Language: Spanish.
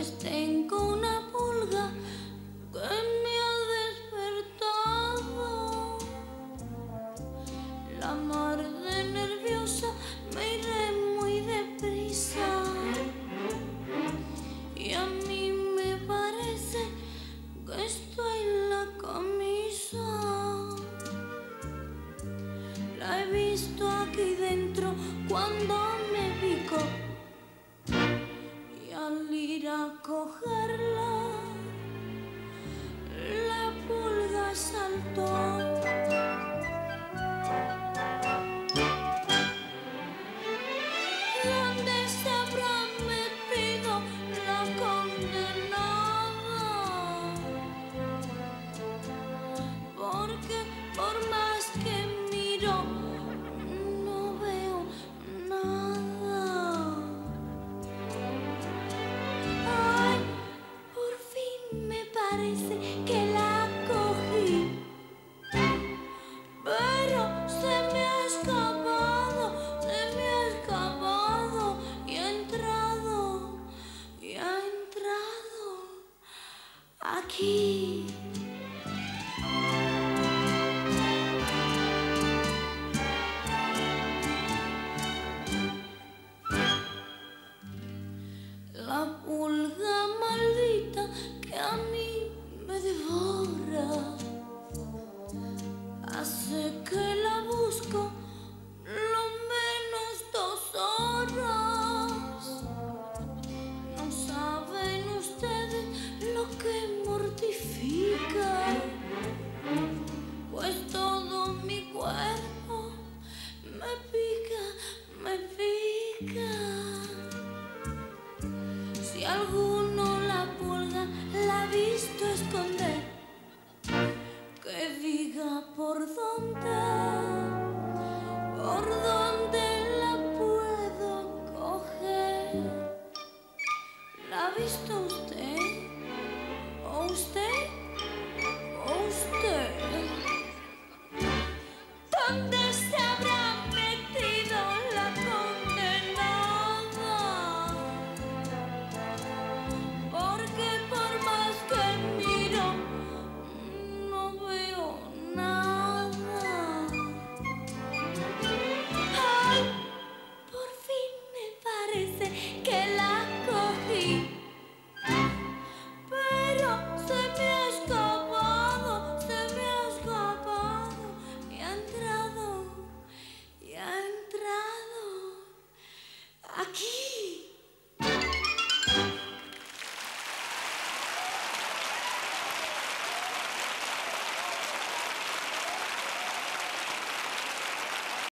Pues tengo una pulga que me ha despertado. La mar nerviosa me iré muy deprisa y a mí me parece que estoy en la camisa. La he visto aquí dentro cuando me acoger aquí. alguno la pulga la ha visto esconder, que diga por dónde, por dónde la puedo coger. La ha visto parece que la